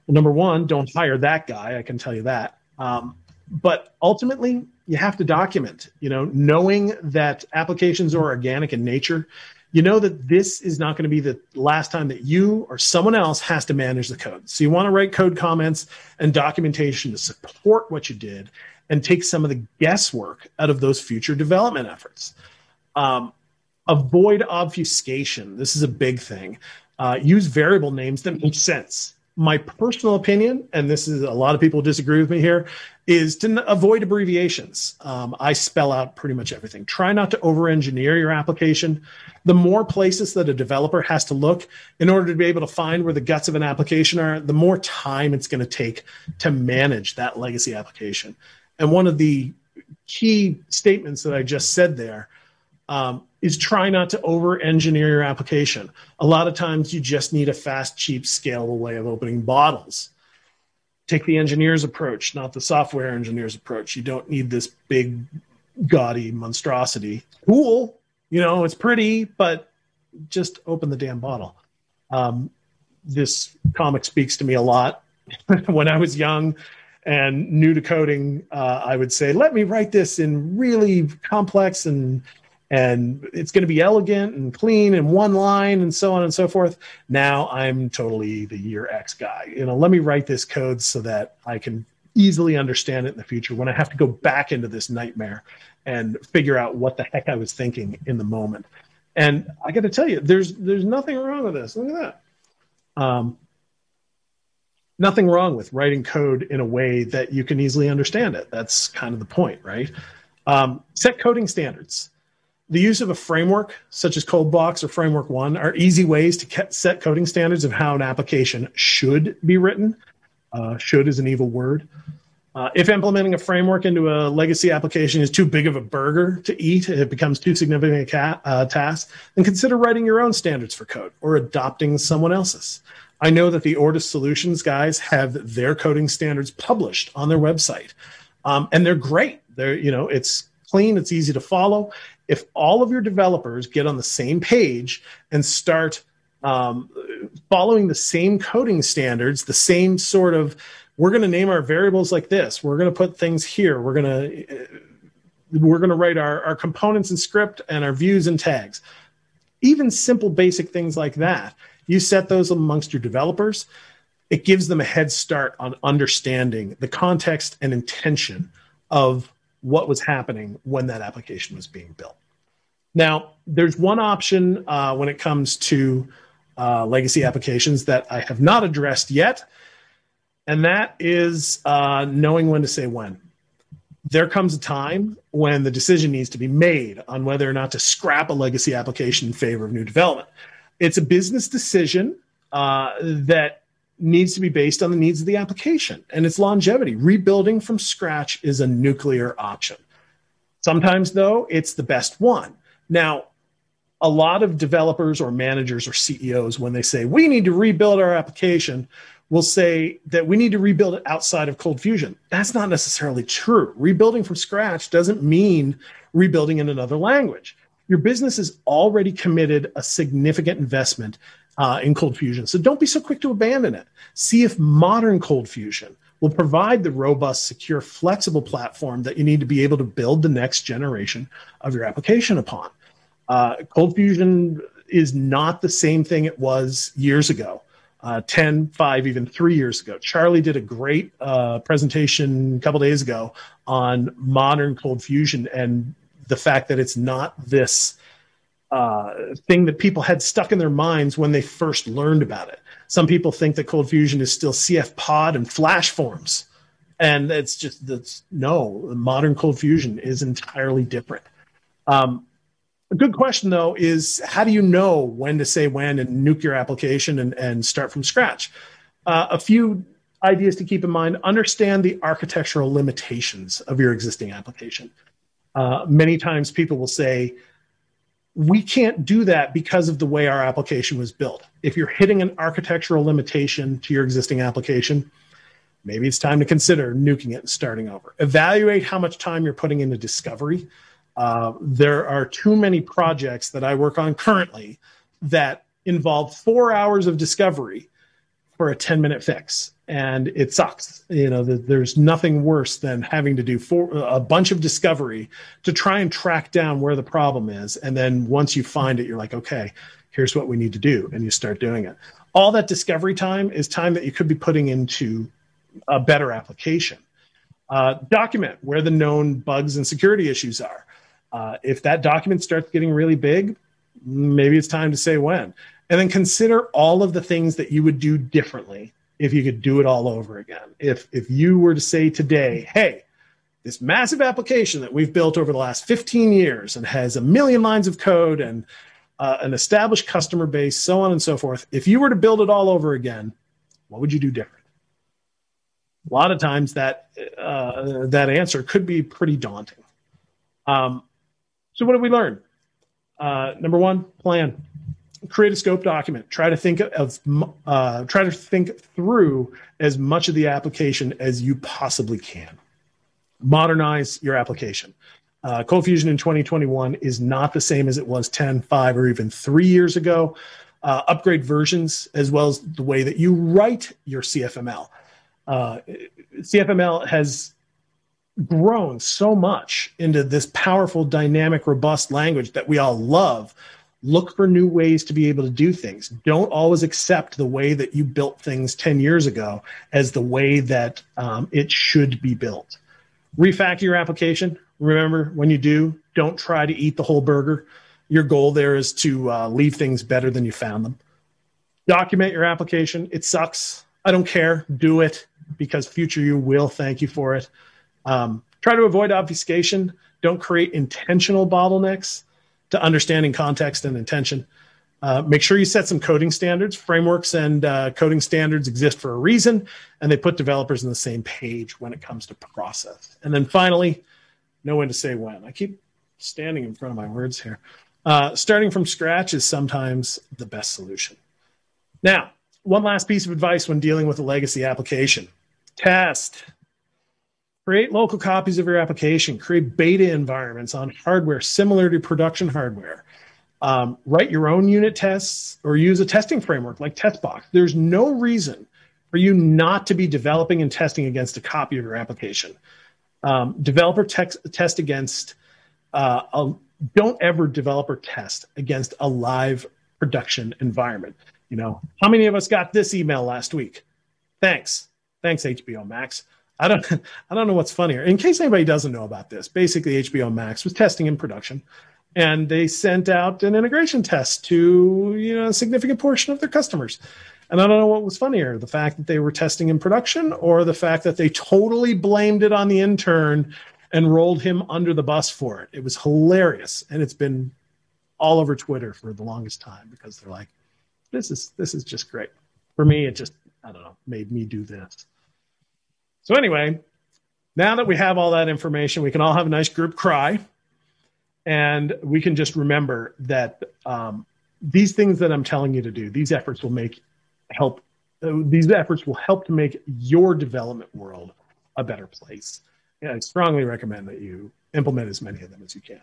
A: Well, number one, don't hire that guy. I can tell you that. Um, but ultimately, you have to document. You know, knowing that applications are organic in nature, you know that this is not going to be the last time that you or someone else has to manage the code. So you want to write code comments and documentation to support what you did and take some of the guesswork out of those future development efforts. Um, avoid obfuscation. This is a big thing. Uh, use variable names that make sense. My personal opinion, and this is a lot of people disagree with me here, is to avoid abbreviations. Um, I spell out pretty much everything. Try not to over engineer your application. The more places that a developer has to look in order to be able to find where the guts of an application are, the more time it's going to take to manage that legacy application. And one of the key statements that I just said there um, is try not to over engineer your application. A lot of times you just need a fast, cheap, scalable way of opening bottles. Take the engineer's approach, not the software engineer's approach. You don't need this big, gaudy monstrosity. Cool, you know, it's pretty, but just open the damn bottle. Um, this comic speaks to me a lot. when I was young, and new to coding, uh, I would say, let me write this in really complex and and it's going to be elegant and clean and one line and so on and so forth. Now I'm totally the year X guy. You know, let me write this code so that I can easily understand it in the future when I have to go back into this nightmare and figure out what the heck I was thinking in the moment. And I got to tell you, there's there's nothing wrong with this. Look at that. Um, nothing wrong with writing code in a way that you can easily understand it. That's kind of the point, right? Um, set coding standards the use of a framework such as ColdBox or Framework One are easy ways to set coding standards of how an application should be written. Uh, should is an evil word. Uh, if implementing a framework into a legacy application is too big of a burger to eat, it becomes too significant a ca- uh, task, then consider writing your own standards for code or adopting someone else's. I know that the Ortus Solutions guys have their coding standards published on their website, um, and they're great. They're you know it's clean, it's easy to follow, if all of your developers get on the same page and start um, following the same coding standards, the same sort of we're going to name our variables like this. We're going to put things here. We're going to we're going to write our, our components and script and our views and tags. Even simple basic things like that. You set those amongst your developers. It gives them a head start on understanding the context and intention of what was happening when that application was being built. Now, there's one option uh, when it comes to uh, legacy applications that I have not addressed yet, and that is uh, knowing when to say when. There comes a time when the decision needs to be made on whether or not to scrap a legacy application in favor of new development. It's a business decision uh, that needs to be based on the needs of the application and its longevity. Rebuilding from scratch is a nuclear option. Sometimes, though, it's the best one. Now, a lot of developers or managers or CEOs, when they say we need to rebuild our application, will say that we need to rebuild it outside of Cold Fusion. That's not necessarily true. Rebuilding from scratch doesn't mean rebuilding in another language. Your business has already committed a significant investment uh, in Cold Fusion. So don't be so quick to abandon it. See if modern Cold Fusion will provide the robust, secure, flexible platform that you need to be able to build the next generation of your application upon. Uh, Cold Fusion is not the same thing it was years ago. Uh, 10, 5, even three years ago. Charlie did a great uh, presentation a couple days ago on modern cold fusion and the fact that it's not this uh, thing that people had stuck in their minds when they first learned about it. Some people think that cold fusion is still CF pod and flash forms. And it's just that's no, modern cold fusion is entirely different. Um, a good question though is how do you know when to say when and nuke your application and, and start from scratch? Uh, a few ideas to keep in mind understand the architectural limitations of your existing application. Uh, many times people will say, we can't do that because of the way our application was built. If you're hitting an architectural limitation to your existing application, maybe it's time to consider nuking it and starting over. Evaluate how much time you're putting into discovery. Uh, there are too many projects that I work on currently that involve four hours of discovery for a 10 minute fix and it sucks. You know the, there's nothing worse than having to do for, a bunch of discovery to try and track down where the problem is. And then once you find it you're like okay here's what we need to do. And you start doing it. All that discovery time is time that you could be putting into a better application. Uh, document where the known bugs and security issues are. Uh, if that document starts getting really big maybe it's time to say when. And then consider all of the things that you would do differently if you could do it all over again. If if you were to say today, hey, this massive application that we've built over the last 15 years and has a million lines of code and uh, an established customer base, so on and so forth. If you were to build it all over again, what would you do different? A lot of times that uh, that answer could be pretty daunting. Um, so what did we learn? Uh, number one, plan create a scope document. Try to think of uh, try to think through as much of the application as you possibly can. Modernize your application. Uh, Cold Fusion in 2021 is not the same as it was 10, 5, or even three years ago. Uh, upgrade versions as well as the way that you write your CFML. Uh, CFML has grown so much into this powerful, dynamic, robust language that we all love look for new ways to be able to do things. Don't always accept the way that you built things 10 years ago as the way that um, it should be built. Refactor your application. Remember, when you do, don't try to eat the whole burger. Your goal there is to uh, leave things better than you found them. Document your application. It sucks. I don't care. Do it because future you will thank you for it. Um, try to avoid obfuscation. Don't create intentional bottlenecks to understanding context and intention. Uh, make sure you set some coding standards. Frameworks and uh, coding standards exist for a reason, and they put developers on the same page when it comes to process. And then finally, know when to say when. I keep standing in front of my words here. Uh, starting from scratch is sometimes the best solution. Now, one last piece of advice when dealing with a legacy application test. Create local copies of your application. Create beta environments on hardware similar to production hardware. Um, write your own unit tests or use a testing framework like Testbox. There's no reason for you not to be developing and testing against a copy of your application. Um, developer text, test against, uh, a, don't ever developer test against a live production environment. You know, how many of us got this email last week? Thanks. Thanks, HBO Max. I don't I don't know what's funnier. In case anybody doesn't know about this, basically HBO Max was testing in production and they sent out an integration test to you know a significant portion of their customers. And I don't know what was funnier, the fact that they were testing in production or the fact that they totally blamed it on the intern and rolled him under the bus for it. It was hilarious. And it's been all over Twitter for the longest time because they're like, this is this is just great. For me, it just, I don't know, made me do this. So anyway, now that we have all that information, we can all have a nice group cry. And we can just remember that um, these things that I'm telling you to do, these efforts will make help. These efforts will help to make your development world a better place. And I strongly recommend that you implement as many of them as you can.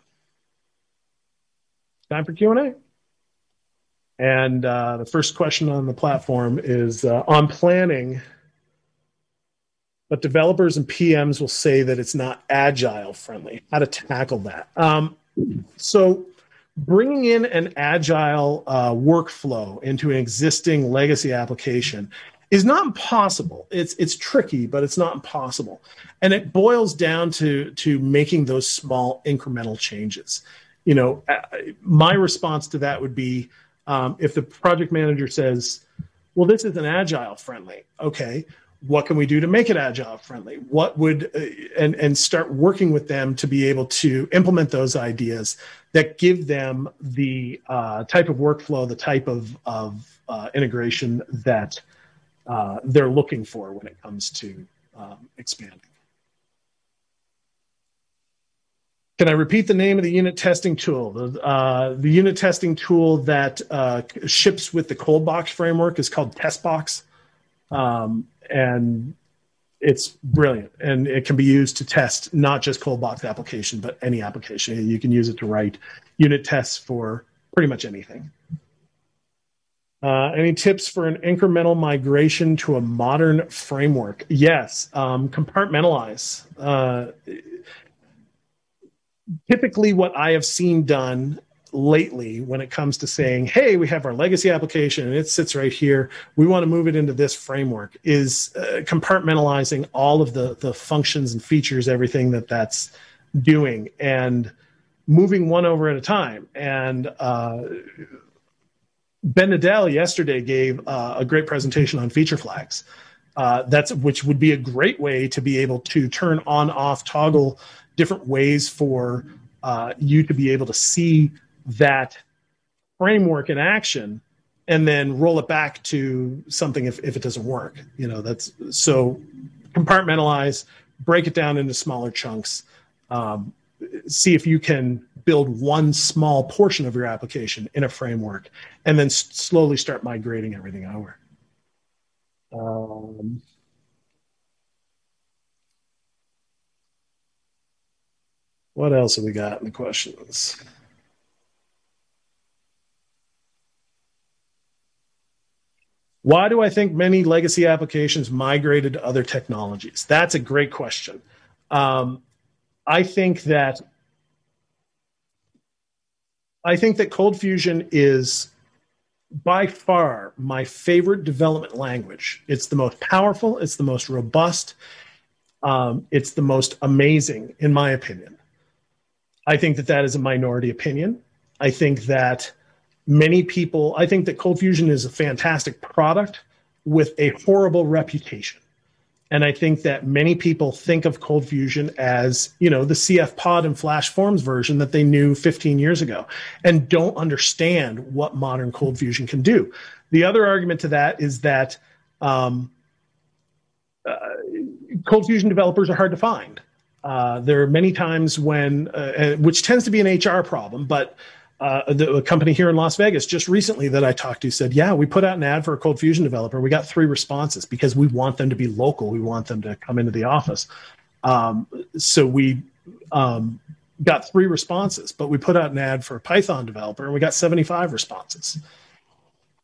A: Time for Q and A. And uh, the first question on the platform is uh, on planning but developers and PMs will say that it's not agile friendly. How to tackle that? Um, so, bringing in an agile uh, workflow into an existing legacy application is not impossible. It's it's tricky, but it's not impossible, and it boils down to to making those small incremental changes. You know, uh, my response to that would be um, if the project manager says, "Well, this isn't agile friendly," okay what can we do to make it agile friendly what would uh, and and start working with them to be able to implement those ideas that give them the uh, type of workflow the type of of uh, integration that uh, they're looking for when it comes to um, expanding can I repeat the name of the unit testing tool? The, uh, the unit testing tool that uh, ships with the Coldbox framework is called Testbox. Um, and it's brilliant. And it can be used to test not just cold box application but any application. You can use it to write unit tests for pretty much anything. Uh, any tips for an incremental migration to a modern framework? Yes um, compartmentalize. Uh, typically what i have seen done lately when it comes to saying, hey, we have our legacy application and it sits right here. We want to move it into this framework is uh, compartmentalizing all of the, the functions and features, everything that that's doing and moving one over at a time. And uh, Ben Nadel yesterday gave uh, a great presentation on feature flags. Uh, that's which would be a great way to be able to turn on off toggle different ways for uh, you to be able to see that framework in action and then roll it back to something if, if it doesn't work you know that's so compartmentalize break it down into smaller chunks um, see if you can build one small portion of your application in a framework and then s- slowly start migrating everything over. Um, what else have we got in the questions Why do I think many legacy applications migrated to other technologies? That's a great question. Um, I think that I think that Cold Fusion is by far my favorite development language. It's the most powerful. It's the most robust. Um, it's the most amazing, in my opinion. I think that that is a minority opinion. I think that many people i think that cold fusion is a fantastic product with a horrible reputation. And i think that many people think of cold fusion as you know the cf pod and flash forms version that they knew 15 years ago and don't understand what modern cold fusion can do. The other argument to that is that um, uh, cold fusion developers are hard to find. Uh, there are many times when uh, which tends to be an hr problem but uh, the company here in Las Vegas just recently that I talked to said, "Yeah, we put out an ad for a Cold Fusion developer. We got three responses because we want them to be local. We want them to come into the office. Um, so we um, got three responses, but we put out an ad for a Python developer and we got 75 responses.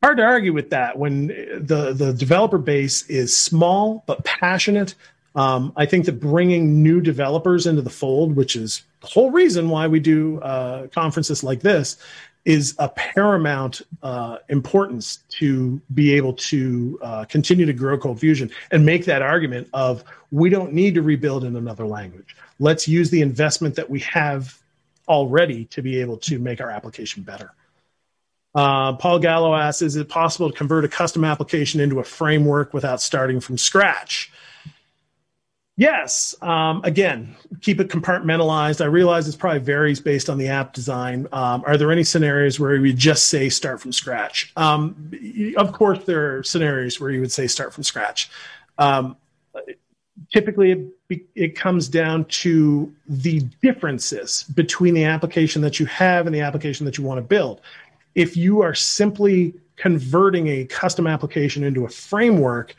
A: Hard to argue with that when the, the developer base is small but passionate. Um, I think that bringing new developers into the fold, which is the whole reason why we do uh, conferences like this, is a paramount uh, importance to be able to uh, continue to grow Cold Fusion and make that argument of we don't need to rebuild in another language. Let's use the investment that we have already to be able to make our application better. Uh, Paul Gallo asks, is it possible to convert a custom application into a framework without starting from scratch? Yes. Um, again, keep it compartmentalized. I realize this probably varies based on the app design. Um, are there any scenarios where we just say start from scratch? Um, of course, there are scenarios where you would say start from scratch. Um, typically, it, it comes down to the differences between the application that you have and the application that you want to build. If you are simply converting a custom application into a framework,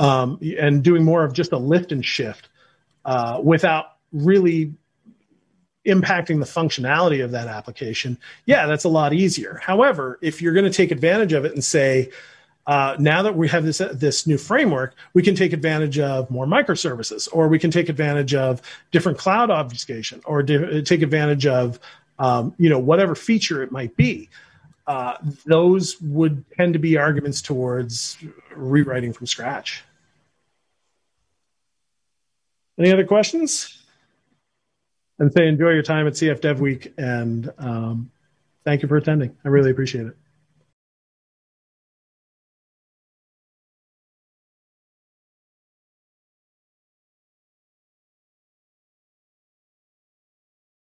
A: um, and doing more of just a lift and shift uh, without really impacting the functionality of that application, yeah, that's a lot easier. However, if you're going to take advantage of it and say, uh, now that we have this this new framework, we can take advantage of more microservices, or we can take advantage of different cloud obfuscation, or di- take advantage of um, you know whatever feature it might be. Uh, those would tend to be arguments towards rewriting from scratch. Any other questions? And say enjoy your time at CF Dev Week and um, thank you for attending. I really appreciate it.